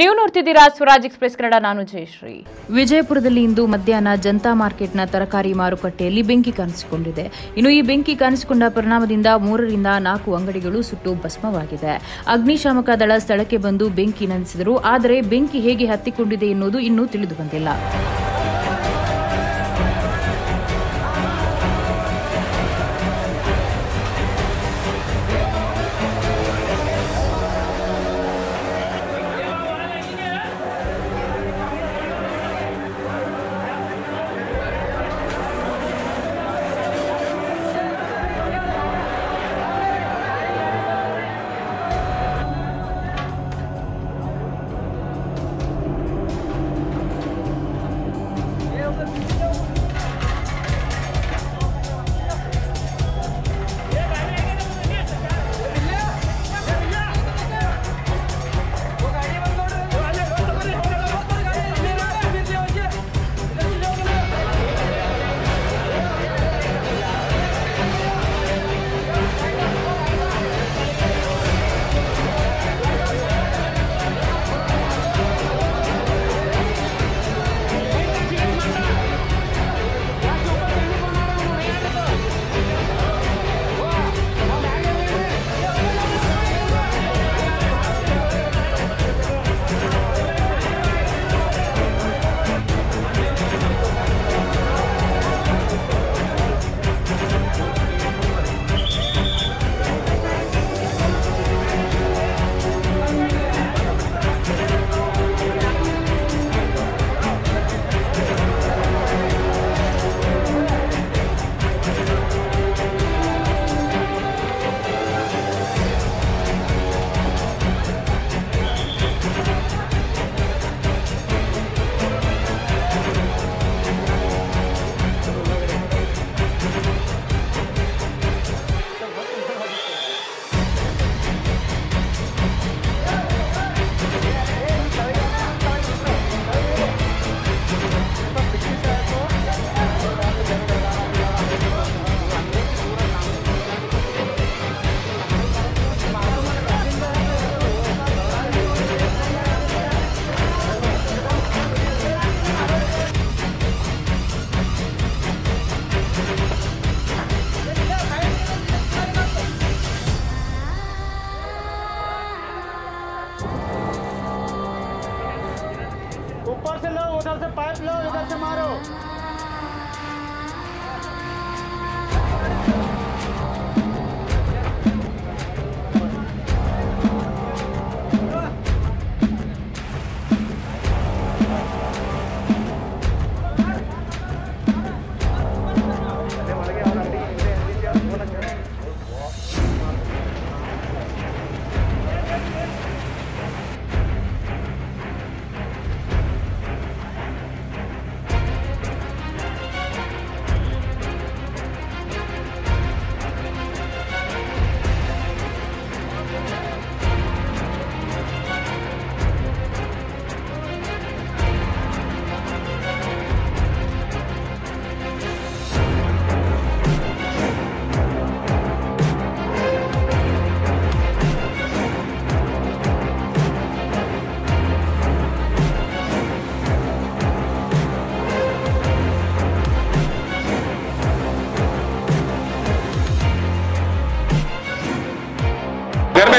ನೀವು ನೋಡ್ತಿದ್ದೀರಾ ಸ್ವರಾಜ್ ಎಕ್ಸ್ಪ್ರೆಸ್ ಕನ್ನಡ, ನಾನು ಜಯಶ್ರೀ. ವಿಜಯಪುರದಲ್ಲಿ ಇಂದು ಮಧ್ಯಾಹ್ನ ಜನತಾ ಮಾರ್ಕೆಟ್ನ ತರಕಾರಿ ಮಾರುಕಟ್ಟೆಯಲ್ಲಿ ಬೆಂಕಿ ಕಾಣಿಸಿಕೊಂಡಿದೆ. ಇನ್ನು ಈ ಬೆಂಕಿ ಕಾಣಿಸಿಕೊಂಡ ಪರಿಣಾಮದಿಂದ ಮೂರರಿಂದ ನಾಲ್ಕು ಅಂಗಡಿಗಳು ಸುಟ್ಟು ಭಸ್ಮವಾಗಿದೆ. ಅಗ್ನಿಶಾಮಕ ದಳ ಸ್ಥಳಕ್ಕೆ ಬಂದು ಬೆಂಕಿ ನಂದಿಸಿದರು. ಆದರೆ ಬೆಂಕಿ ಹೇಗೆ ಹತ್ತಿಕೊಂಡಿದೆ ಎನ್ನುವುದು ಇನ್ನೂ ತಿಳಿದು उधर से पाइप लो इधर से मारो।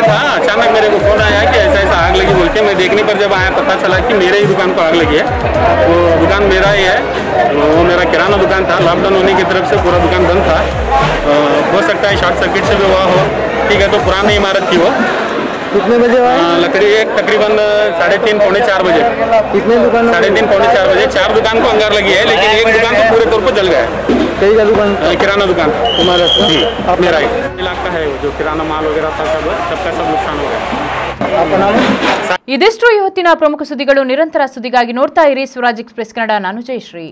था अचानक मेरे को फ़ोन आया कि ऐसा ऐसा आग लगी बोल के मैं देखने पर जब आया पता चला कि मेरे ही दुकान को आग लगी है। वो दुकान मेरा ही है वो मेरा किराना दुकान था लॉकडाउन होने की तरफ़ से पूरा दुकान बंद था। हो सकता है शॉर्ट सर्किट से भी हुआ हो ठीक है तो पुरानी इमारत थी वो। कितने बजे लकड़ी एक तकरीबन साढ़े तीन पौने चार बजे। कितने दुकान साढ़े तीन पौने चार बजे। चार दुकान को अंगार लगी है लेकिन एक दुकान तो पूरे तौर पर जल गया है। किराना दुकान तुम्हारा जी। मेरा ही। है वो जो किराना माल वगैरह था सब सबका सब नुकसान हो गया आपका नाम है ಇದಿಷ್ಟು ಇವತ್ತಿನ ಪ್ರಮುಖ ಸುದ್ದಿಗಳು ನಿರಂತರ ಸುದ್ದಿಗಾಗಿ ನೋಡ್ತಾ ಇರಿ ಸ್ವರಾಜ್ ಎಕ್ಸ್ಪ್ರೆಸ್ ಕನ್ನಡ ನಾನು ಜಯಶ್ರೀ